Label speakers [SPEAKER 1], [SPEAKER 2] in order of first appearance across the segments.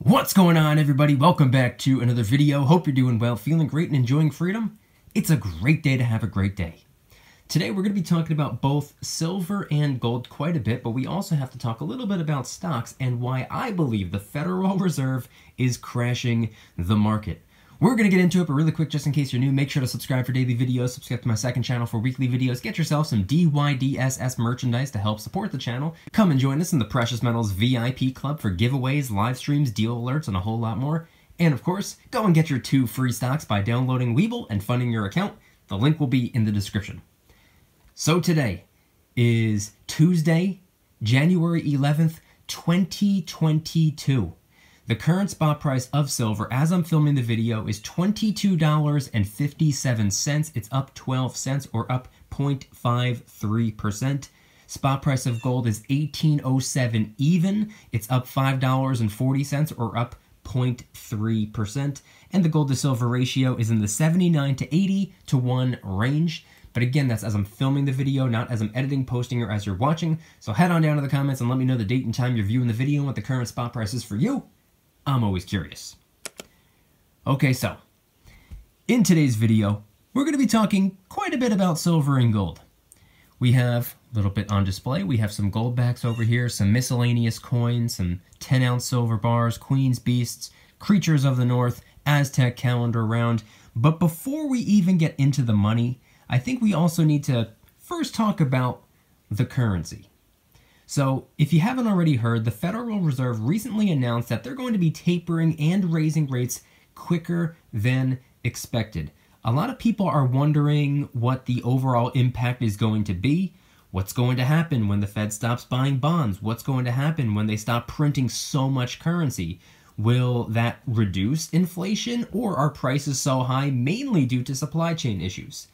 [SPEAKER 1] What's going on everybody? Welcome back to another video. Hope you're doing well, feeling great and enjoying freedom. It's a great day to have a great day. Today we're going to be talking about both silver and gold quite a bit, but we also have to talk a little bit about stocks and why I believe the Federal Reserve is crashing the market. We're going to get into it, but really quick, just in case you're new, make sure to subscribe for daily videos, subscribe to my second channel for weekly videos, get yourself some DYDSS merchandise to help support the channel. Come and join us in the Precious Metals VIP Club for giveaways, live streams, deal alerts, and a whole lot more. And of course, go and get your two free stocks by downloading Webull and funding your account. The link will be in the description. So today is Tuesday, January 11th, 2022. The current spot price of silver as I'm filming the video is $22.57. It's up 12 cents or up 0.53%. Spot price of gold is 1807 even. It's up $5.40 or up 0.3%. And the gold to silver ratio is in the 79 to 80 to 1 range. But again, that's as I'm filming the video, not as I'm editing, posting, or as you're watching. So head on down to the comments and let me know the date and time you're viewing the video and what the current spot price is for you. I'm always curious. Okay, so in today's video, we're going to be talking quite a bit about silver and gold. We have a little bit on display. We have some Goldbacks over here, some miscellaneous coins, some 10 ounce silver bars, queens, beasts, creatures of the north, Aztec calendar round. But before we even get into the money, I think we also need to first talk about the currency. So, if you haven't already heard, the Federal Reserve recently announced that they're going to be tapering and raising rates quicker than expected. A lot of people are wondering what the overall impact is going to be. What's going to happen when the Fed stops buying bonds? What's going to happen when they stop printing so much currency? Will that reduce inflation or are prices so high mainly due to supply chain issues?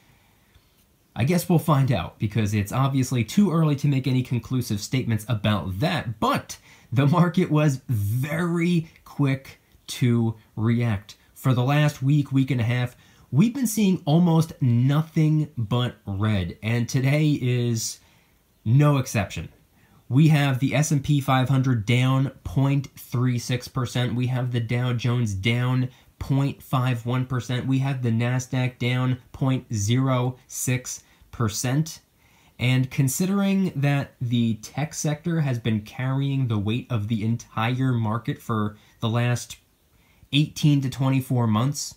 [SPEAKER 1] I guess we'll find out because it's obviously too early to make any conclusive statements about that, but the market was very quick to react. For the last week, week and a half, we've been seeing almost nothing but red, and today is no exception. We have the S&P 500 down 0.36%. We have the Dow Jones down 0.51%. We have the NASDAQ down 0.06%. And considering that the tech sector has been carrying the weight of the entire market for the last 18 to 24 months,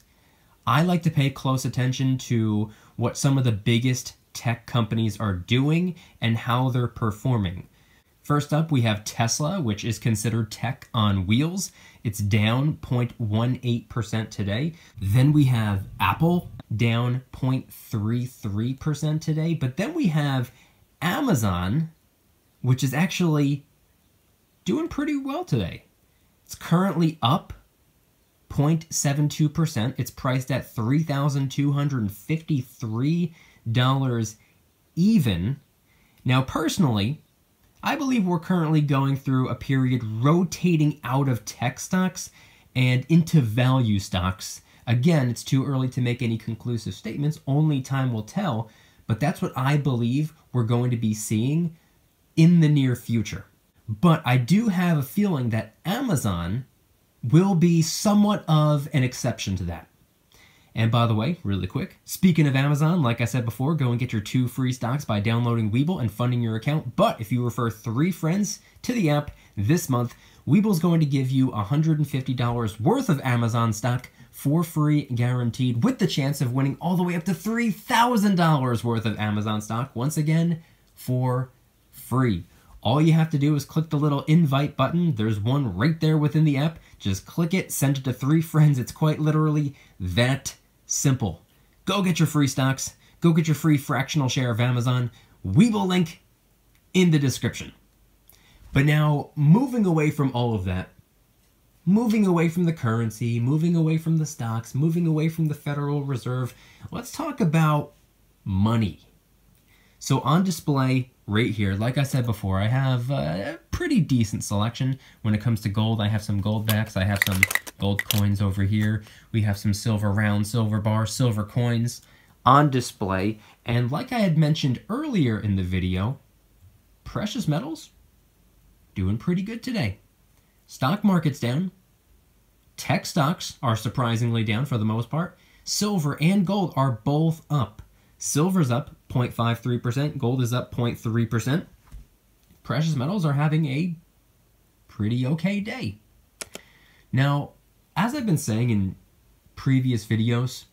[SPEAKER 1] I like to pay close attention to what some of the biggest tech companies are doing and how they're performing. First up, we have Tesla, which is considered tech on wheels. It's down 0.18% today. Then we have Apple, down 0.33% today. But then we have Amazon, which is actually doing pretty well today. It's currently up 0.72%. It's priced at $3,253 even. Now, personally, I believe we're currently going through a period rotating out of tech stocks and into value stocks. Again, it's too early to make any conclusive statements, only time will tell, but that's what I believe we're going to be seeing in the near future. But I do have a feeling that Amazon will be somewhat of an exception to that. And by the way, really quick, speaking of Amazon, like I said before, go and get your two free stocks by downloading Webull and funding your account. But if you refer three friends to the app this month, Webull's going to give you $150 worth of Amazon stock for free guaranteed with the chance of winning all the way up to $3,000 worth of Amazon stock once again for free. All you have to do is click the little invite button. There's one right there within the app. Just click it, send it to three friends. It's quite literally that Simple. Go get your free stocks. Go get your free fractional share of Amazon. Webull link in the description. But now, moving away from all of that, moving away from the currency, moving away from the stocks, moving away from the Federal Reserve, let's talk about money. So on display right here, like I said before, I have a pretty decent selection. When it comes to gold, I have some Goldbacks. I have some gold coins over here. We have some silver round, silver bar, silver coins on display. And like I had mentioned earlier in the video, precious metals doing pretty good today. Stock market's down, Tech stocks are surprisingly down for the most part. Silver and gold are both up. Silver's up 0.53%, gold is up 0.3%. Precious metals are having a pretty okay day. Now, as I've been saying in previous videos,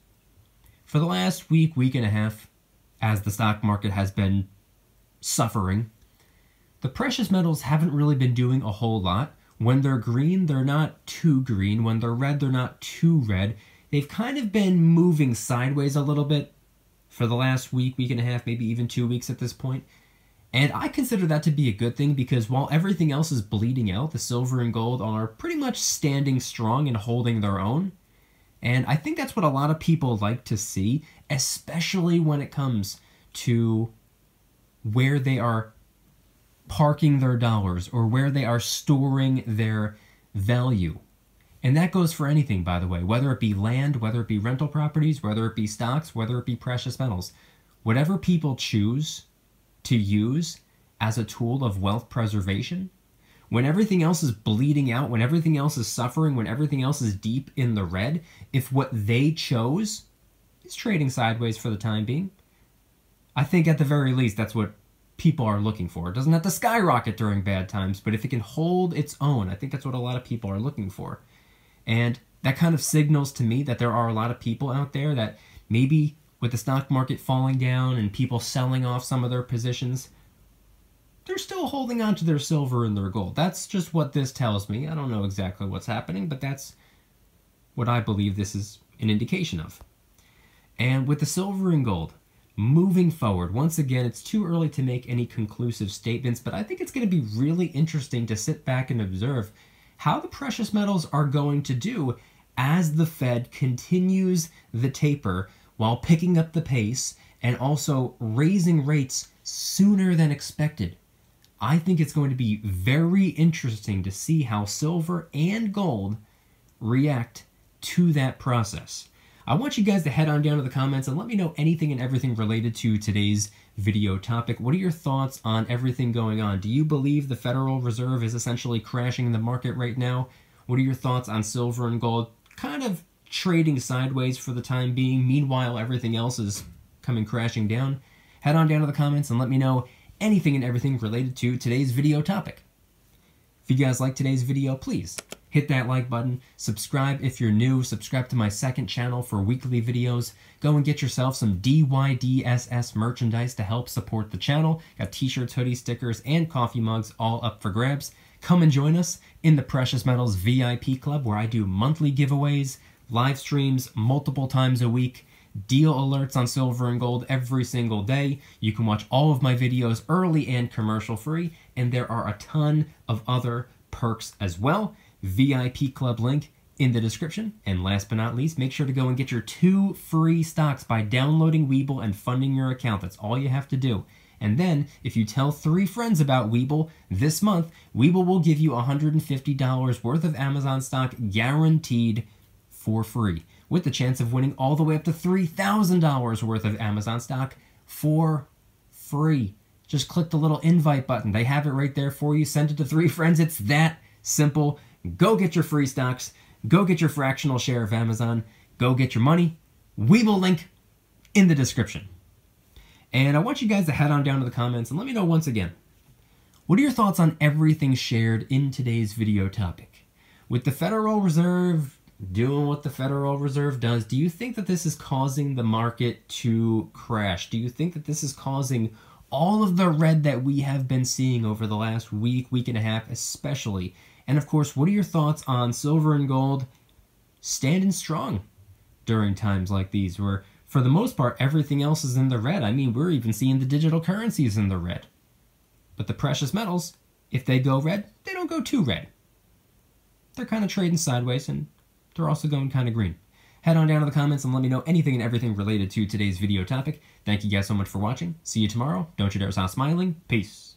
[SPEAKER 1] for the last week, week and a half, as the stock market has been suffering, the precious metals haven't really been doing a whole lot. When they're green, they're not too green. When they're red, they're not too red. They've kind of been moving sideways a little bit for the last week, week and a half, maybe even two weeks at this point. And I consider that to be a good thing because while everything else is bleeding out, the silver and gold are pretty much standing strong and holding their own. And I think that's what a lot of people like to see, especially when it comes to where they are parking their dollars or where they are storing their value. And that goes for anything, by the way, whether it be land, whether it be rental properties, whether it be stocks, whether it be precious metals. Whatever people choose to use as a tool of wealth preservation, when everything else is bleeding out, when everything else is suffering, when everything else is deep in the red, if what they chose is trading sideways for the time being, I think at the very least that's what people are looking for. It doesn't have to skyrocket during bad times, but if it can hold its own, I think that's what a lot of people are looking for. And that kind of signals to me that there are a lot of people out there that maybe with the stock market falling down and people selling off some of their positions, they're still holding on to their silver and their gold. That's just what this tells me. I don't know exactly what's happening, but that's what I believe this is an indication of. And with the silver and gold, moving forward, once again, it's too early to make any conclusive statements, but I think it's going to be really interesting to sit back and observe how the precious metals are going to do as the Fed continues the taper while picking up the pace and also raising rates sooner than expected. I think it's going to be very interesting to see how silver and gold react to that process. I want you guys to head on down to the comments and let me know anything and everything related to today's video topic. What are your thoughts on everything going on? Do you believe the Federal Reserve is essentially crashing the market right now? What are your thoughts on silver and gold kind of trading sideways for the time being? Meanwhile, everything else is coming crashing down. Head on down to the comments and let me know anything and everything related to today's video topic. If you guys like today's video, please hit that like button, subscribe if you're new, subscribe to my second channel for weekly videos, go and get yourself some DYDSS merchandise to help support the channel. Got t-shirts, hoodies, stickers, and coffee mugs all up for grabs. Come and join us in the Precious Metals VIP Club where I do monthly giveaways, live streams multiple times a week, deal alerts on silver and gold every single day. You can watch all of my videos early and commercial free, and there are a ton of other perks as well. VIP club link in the description. And last but not least, make sure to go and get your two free stocks by downloading Webull and funding your account. That's all you have to do. And then, if you tell three friends about Webull this month, Webull will give you $150 worth of Amazon stock guaranteed for free with the chance of winning all the way up to $3,000 worth of Amazon stock for free. Just click the little invite button. They have it right there for you. Send it to three friends. It's that simple. Go get your free stocks. Go get your fractional share of Amazon. Go get your money. Webull link in the description. And I want you guys to head on down to the comments and let me know once again, what are your thoughts on everything shared in today's video topic? With the Federal Reserve doing what the Federal Reserve does, do you think that this is causing the market to crash? Do you think that this is causing all of the red that we have been seeing over the last week, week and a half, especially? And of course, what are your thoughts on silver and gold standing strong during times like these where, for the most part, everything else is in the red? I mean, we're even seeing the digital currencies in the red. But the precious metals, if they go red, they don't go too red. They're kind of trading sideways and they're also going kind of green. Head on down to the comments and let me know anything and everything related to today's video topic. Thank you guys so much for watching. See you tomorrow. Don't you dare stop smiling. Peace.